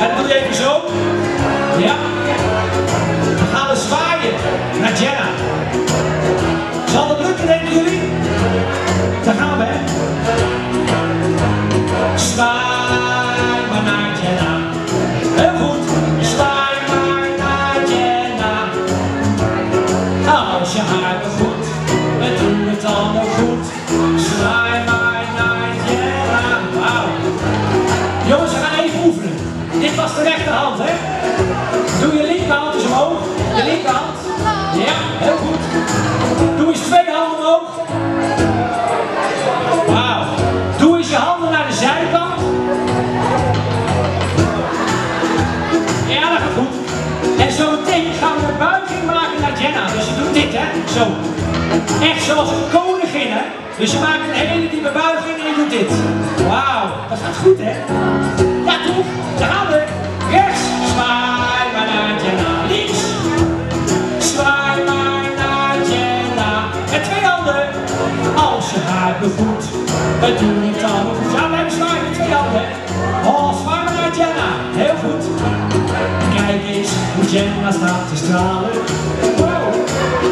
En dan doe je even zo. Ja. Dan gaan we zwaaien naar Jenna. Zal dat lukken, denken jullie? Daar gaan we, hè. Zwaai maar naar Jenna. Heel goed. Zwaai maar naar Jenna. Als je haar begroet, we doen het allemaal linkerhand eens omhoog. Je linkerhand. Ja, heel goed. Doe eens twee handen omhoog. Wauw. Doe eens je handen naar de zijkant. Ja, dat gaat goed. En zo meteen gaan we een buiging maken naar Jenna. Dus je doet dit, hè? Zo. Echt zoals een koningin? Dus je maakt een hele diepe buiging en je doet dit. Wauw, dat gaat goed, hè? Je haar begroet. We doen het allemaal goed. Ja, blijf zwaaien met twee handen. Oh, zwaai maar naar Jenna. Heel goed. Kijk eens hoe Jenna staat te stralen.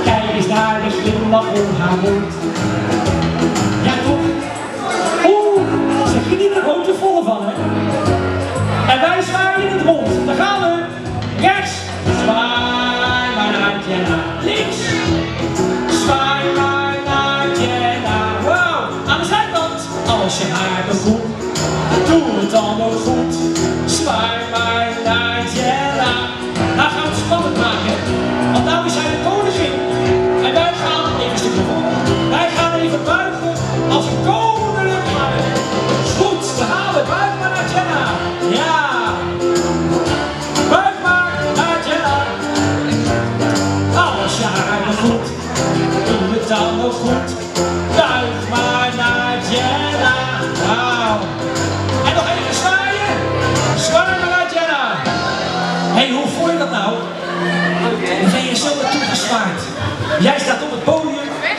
Kijk eens naar de glimlach om haar mond. Ja, toch? Oeh, ze geniet er ook de volle Jenna. Nou gaan we spannend maken. Want nou is zij de koningin. En wij gaan, even een stukje voor. Wij gaan even buigen als een koninklijk mannetje. Goed, daar we. Buig maar naar. Ja. Buig maar naar Jenna. Als je haar begroet, doe het dan nog goed.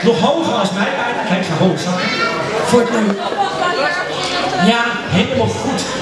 Nog hoger als mij bijna. Kijk, ga hoog? Voor het nu. Ja, helemaal goed.